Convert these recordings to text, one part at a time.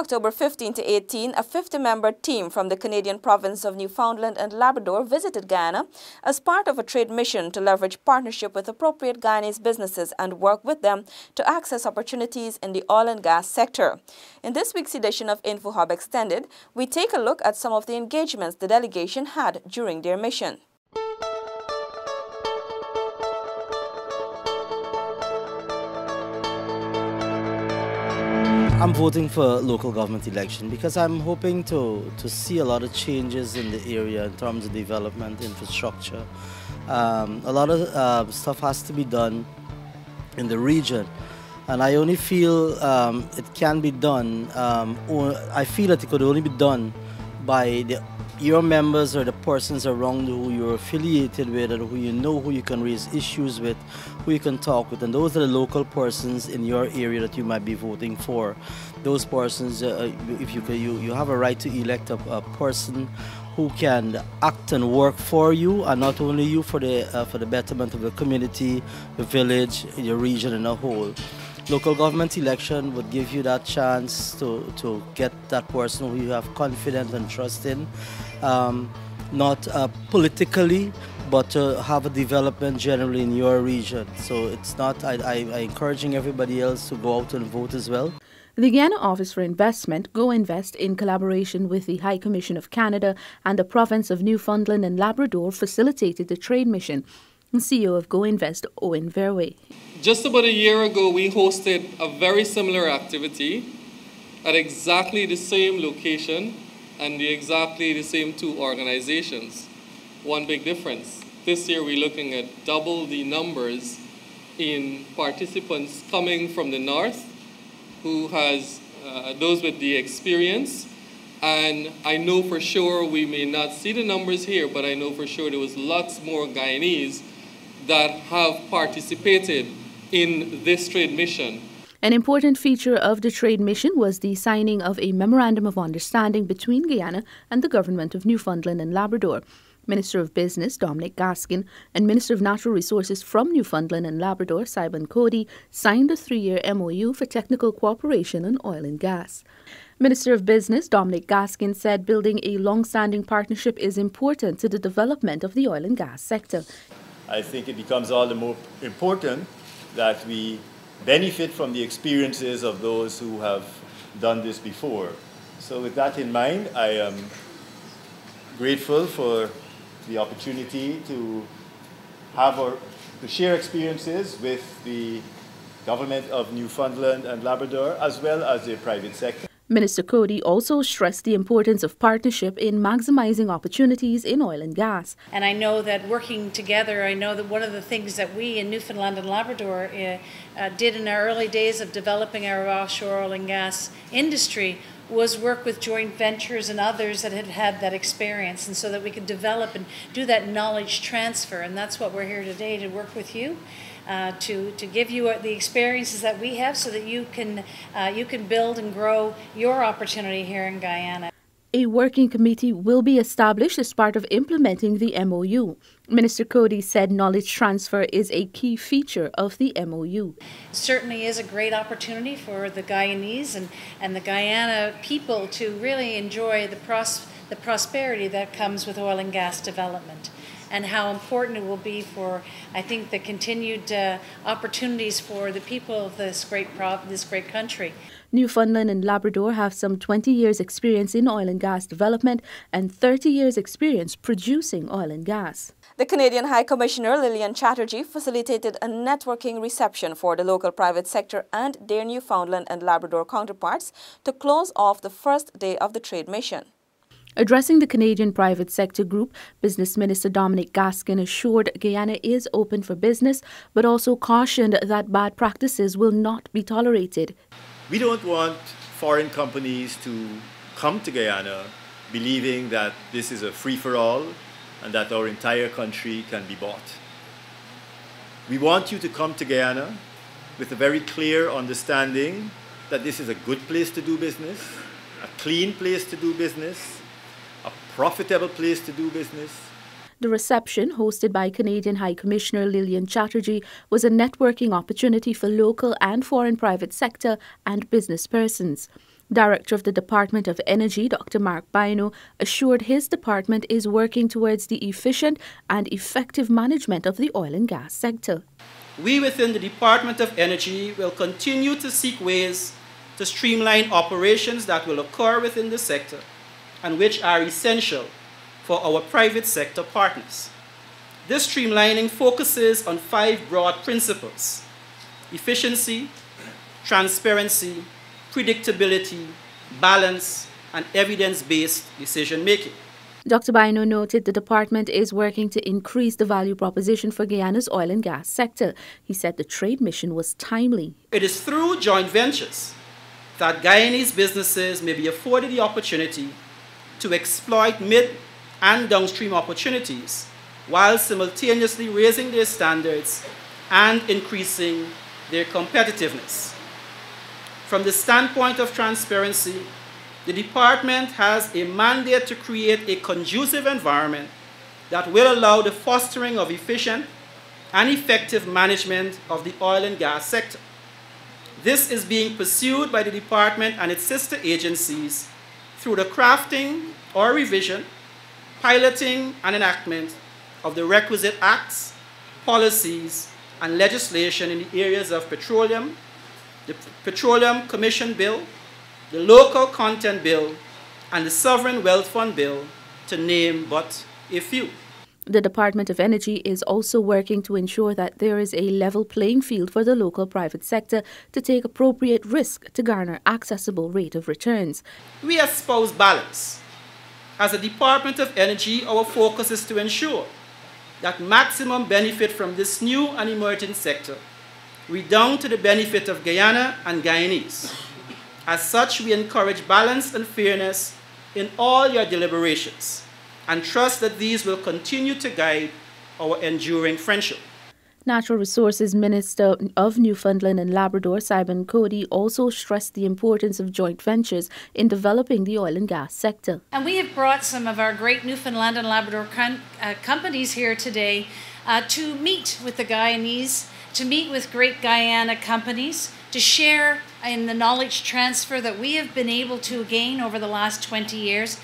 October 15 to 18, a 50-member team from the Canadian province of Newfoundland and Labrador visited Guyana as part of a trade mission to leverage partnership with appropriate Guyanese businesses and work with them to access opportunities in the oil and gas sector. In this week's edition of InfoHub Extended, we take a look at some of the engagements the delegation had during their mission. I'm voting for local government election because I'm hoping to, to see a lot of changes in the area in terms of development, infrastructure. Um, a lot of uh, stuff has to be done in the region. And I only feel um, it can be done, um, I feel that it could only be done by the your members or the persons around who you're affiliated with or who you know who you can raise issues with, who you can talk with. And those are the local persons in your area that you might be voting for. Those persons, uh, if you, you, you have a right to elect a, a, person who can act and work for you and not only you for the, uh, for the betterment of the community, the village, your region and a whole local government election would give you that chance to, to get that person who you have confidence and trust in, um, not uh, politically, but to have a development generally in your region. So it's not, I, I, I encouraging everybody else to go out and vote as well. The Guyana Office for Investment, Go Invest, in collaboration with the High Commission of Canada and the province of Newfoundland and Labrador, facilitated the trade mission. CEO of Go Invest, Owen Verwey. Just about a year ago, we hosted a very similar activity at exactly the same location and the exactly the same two organizations. One big difference. This year, we're looking at double the numbers in participants coming from the north who has uh, those with the experience and I know for sure we may not see the numbers here, but I know for sure there was lots more Guyanese that have participated in this trade mission. An important feature of the trade mission was the signing of a memorandum of understanding between Guyana and the government of Newfoundland and Labrador. Minister of Business Dominic Gaskin and Minister of Natural Resources from Newfoundland and Labrador Siobhan Coady signed a three year MOU for technical cooperation on oil and gas. Minister of Business Dominic Gaskin said building a long standing partnership is important to the development of the oil and gas sector. I think it becomes all the more important that we benefit from the experiences of those who have done this before. So with that in mind, I am grateful for the opportunity to have our, to share experiences with the government of Newfoundland and Labrador as well as the private sector. Minister Coady also stressed the importance of partnership in maximizing opportunities in oil and gas. And I know that working together, I know that one of the things that we in Newfoundland and Labrador uh, uh, did in our early days of developing our offshore oil and gas industry was work with joint ventures and others that had had that experience and so that we could develop and do that knowledge transfer and that's what we're here today to work with you uh, to, to give you the experiences that we have so that you can, uh, you can build and grow your opportunity here in Guyana. A working committee will be established as part of implementing the MOU. Minister Coady said knowledge transfer is a key feature of the MOU. Certainly is a great opportunity for the Guyanese and, and the Guyana people to really enjoy the, pros, the prosperity that comes with oil and gas development and how important it will be for, I think, the continued uh, opportunities for the people of this great, prov- this great country. Newfoundland and Labrador have some 20 years' experience in oil and gas development and 30 years' experience producing oil and gas. The Canadian High Commissioner Lillian Chatterjee facilitated a networking reception for the local private sector and their Newfoundland and Labrador counterparts to close off the first day of the trade mission. Addressing the Canadian private sector group, Business Minister Dominic Gaskin assured Guyana is open for business, but also cautioned that bad practices will not be tolerated. We don't want foreign companies to come to Guyana believing that this is a free for all and that our entire country can be bought. We want you to come to Guyana with a very clear understanding that this is a good place to do business, a clean place to do business, a profitable place to do business. The reception, hosted by Canadian High Commissioner Lillian Chatterjee, was a networking opportunity for local and foreign private sector and business persons. Director of the Department of Energy, Dr. Mark Bynoe, assured his department is working towards the efficient and effective management of the oil and gas sector. We within the Department of Energy will continue to seek ways to streamline operations that will occur within the sector and which are essential for our private sector partners. This streamlining focuses on five broad principles efficiency, transparency, predictability, balance, and evidence based decision making. Dr. Bynoe noted the department is working to increase the value proposition for Guyana's oil and gas sector. He said the trade mission was timely. It is through joint ventures that Guyanese businesses may be afforded the opportunity to exploit mid and downstream opportunities while simultaneously raising their standards and increasing their competitiveness. From the standpoint of transparency, the department has a mandate to create a conducive environment that will allow the fostering of efficient and effective management of the oil and gas sector. This is being pursued by the department and its sister agencies through the crafting or revision, piloting, and enactment of the requisite acts, policies, and legislation in the areas of petroleum, the Petroleum Commission Bill, the Local Content Bill, and the Sovereign Wealth Fund Bill, to name but a few. The Department of Energy is also working to ensure that there is a level playing field for the local private sector to take appropriate risk to garner accessible rate of returns. We espouse balance. As a Department of Energy, our focus is to ensure that maximum benefit from this new and emerging sector redound to the benefit of Guyana and Guyanese. As such, we encourage balance and fairness in all your deliberations and trust that these will continue to guide our enduring friendship. Natural Resources Minister of Newfoundland and Labrador, Siobhan Coady, also stressed the importance of joint ventures in developing the oil and gas sector. And we have brought some of our great Newfoundland and Labrador uh, companies here today uh, to meet with the Guyanese, to meet with great Guyana companies, to share in the knowledge transfer that we have been able to gain over the last 20 years.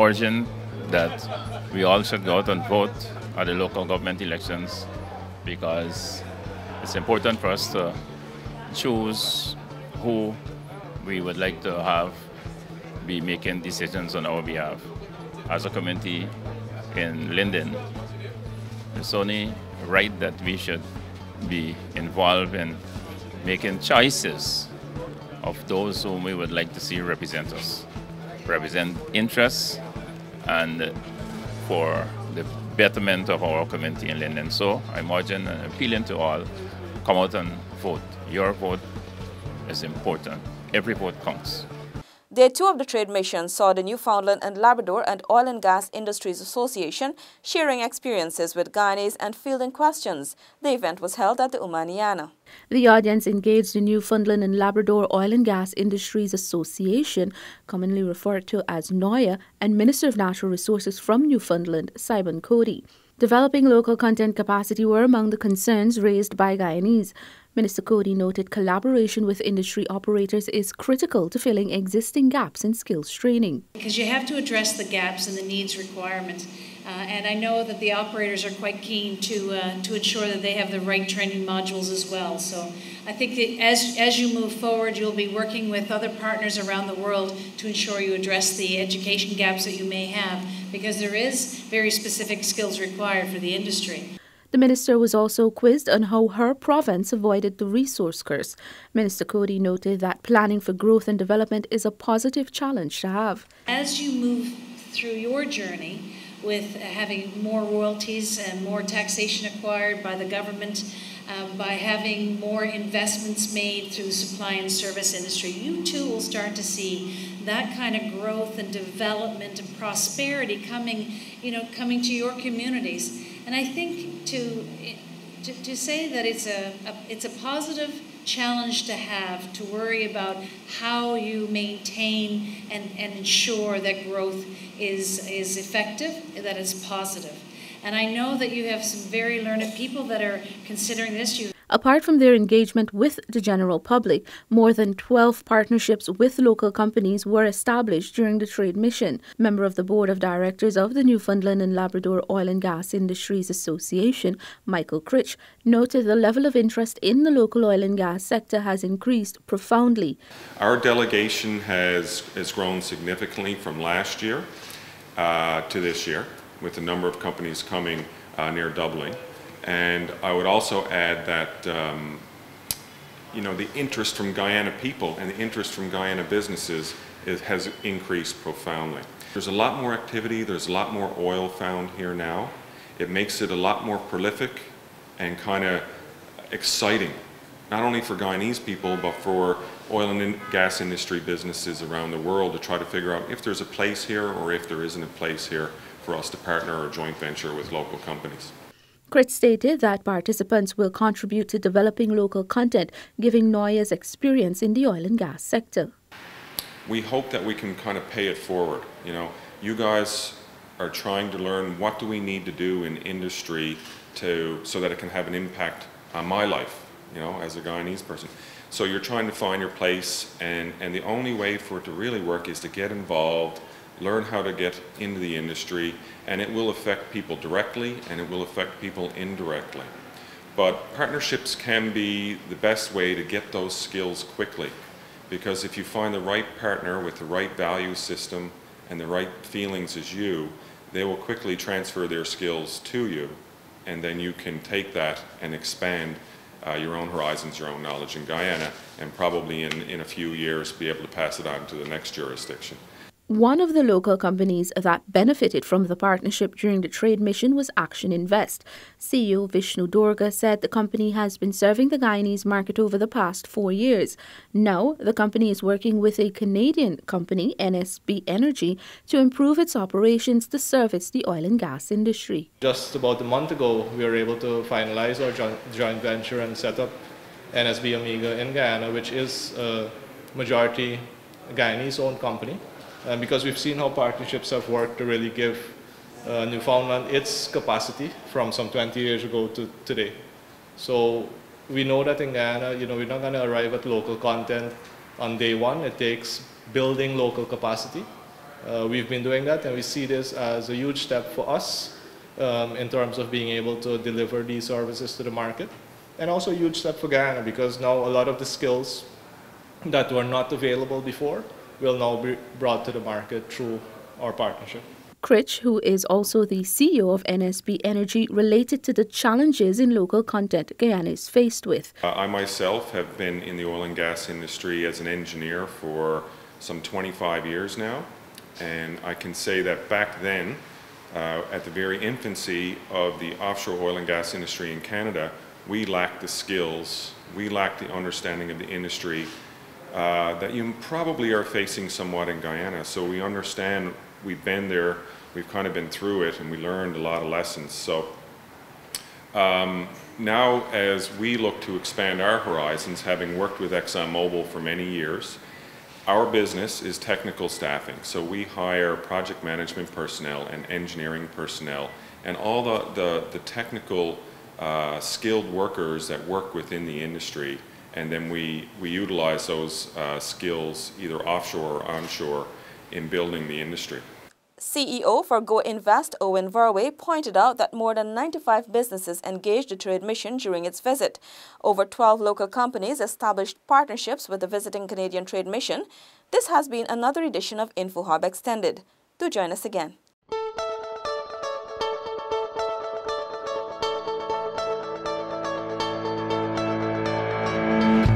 I'm that we all should go out and vote at the local government elections because it's important for us to choose who we would like to have be making decisions on our behalf. As a community in Linden, it's only right that we should be involved in making choices of those whom we would like to see represent us represent interests and for the betterment of our community in Linden. So I'm urging and appealing to all, come out and vote. Your vote is important. Every vote counts. Day two of the trade mission saw the Newfoundland and Labrador and Oil and Gas Industries Association sharing experiences with Guyanese and fielding questions. The event was held at the Umana Yana. The audience engaged the Newfoundland and Labrador Oil and Gas Industries Association, commonly referred to as NOIA, and Minister of Natural Resources from Newfoundland, Siobhan Coady. Developing local content capacity were among the concerns raised by Guyanese. Minister Coady noted collaboration with industry operators is critical to filling existing gaps in skills training. Because you have to address the gaps and the needs requirements. Uh, and I know that the operators are quite keen to, uh, to ensure that they have the right training modules as well. So I think that as, as you move forward, you'll be working with other partners around the world to ensure you address the education gaps that you may have because there is very specific skills required for the industry. The minister was also quizzed on how her province avoided the resource curse. Minister Coady noted that planning for growth and development is a positive challenge to have. As you move through your journey with having more royalties and more taxation acquired by the government, um, by having more investments made through the supply and service industry, you too will start to see that kind of growth and development and prosperity coming, you know, coming to your communities. And I think to, to, to say that it's a, a, it's a positive challenge to have to worry about how you maintain and, and ensure that growth is, is effective, that it's positive. And I know that you have some very learned people that are considering this. You Apart from their engagement with the general public, more than 12 partnerships with local companies were established during the trade mission. Member of the board of directors of the Newfoundland and Labrador Oil and Gas Industries Association, Michael Critch, noted the level of interest in the local oil and gas sector has increased profoundly. Our delegation has, has grown significantly from last year uh, to this year, with the number of companies coming uh, near doubling. And I would also add that um, you know the interest from Guyana people and the interest from Guyana businesses is, has increased profoundly. There's a lot more activity. There's a lot more oil found here now. It makes it a lot more prolific and kind of exciting, not only for Guyanese people but for oil and gas industry businesses around the world to try to figure out if there's a place here or if there isn't a place here for us to partner or joint venture with local companies. Critch stated that participants will contribute to developing local content, giving NOIA's experience in the oil and gas sector. We hope that we can kind of pay it forward. You know, you guys are trying to learn what do we need to do in industry to so that it can have an impact on my life, you know, as a Guyanese person. So you're trying to find your place, and, and the only way for it to really work is to get involved, learn how to get into the industry, and it will affect people directly and it will affect people indirectly. But partnerships can be the best way to get those skills quickly because if you find the right partner with the right value system and the right feelings as you, they will quickly transfer their skills to you and then you can take that and expand uh, your own horizons, your own knowledge in Guyana, and probably in, in a few years be able to pass it on to the next jurisdiction. One of the local companies that benefited from the partnership during the trade mission was Action Invest. CEO Vishnu Durga said the company has been serving the Guyanese market over the past four years. Now, the company is working with a Canadian company, NSB Energy, to improve its operations to service the oil and gas industry. Just about a month ago, we were able to finalize our joint venture and set up NSB Omega in Guyana, which is a majority Guyanese owned company and because we've seen how partnerships have worked to really give uh, Newfoundland its capacity from some 20 years ago to today. So we know that in Guyana, you know, we're not going to arrive at local content on day one. It takes building local capacity. Uh, we've been doing that, and we see this as a huge step for us um, in terms of being able to deliver these services to the market. And also a huge step for Guyana because now a lot of the skills that were not available before will now be brought to the market through our partnership. Critch, who is also the CEO of NSB Energy, related to the challenges in local content Guyana is faced with. Uh, I myself have been in the oil and gas industry as an engineer for some 25 years now, and I can say that back then, uh, at the very infancy of the offshore oil and gas industry in Canada, we lacked the skills, we lacked the understanding of the industry uh, that you probably are facing somewhat in Guyana. So we understand, we've been there, we've kind of been through it, and we learned a lot of lessons. So um, now, as we look to expand our horizons, having worked with ExxonMobil for many years, our business is technical staffing. So we hire project management personnel and engineering personnel and all the, the, the technical uh, skilled workers that work within the industry and then we, we utilize those uh, skills either offshore or onshore in building the industry. CEO for Go Invest, Owen Verwey, pointed out that more than 95 businesses engaged the trade mission during its visit. Over 12 local companies established partnerships with the visiting Canadian Trade Mission. This has been another edition of InfoHub Extended. Do join us again.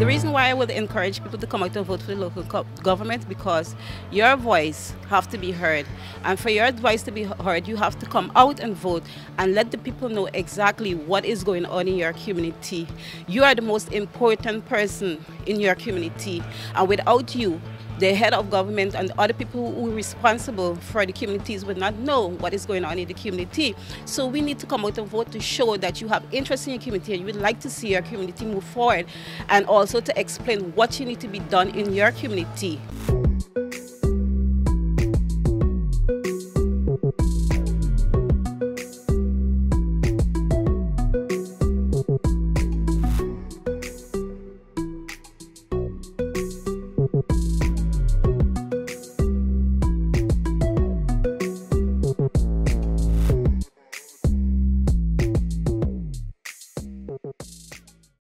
The reason why I would encourage people to come out and vote for the local government because your voice have to be heard. And for your voice to be heard, you have to come out and vote and let the people know exactly what is going on in your community. You are the most important person in your community. And without you, the head of government and other people who are responsible for the communities would not know what is going on in the community. So we need to come out and vote to show that you have interest in your community and you would like to see your community move forward and also to explain what you need to be done in your community.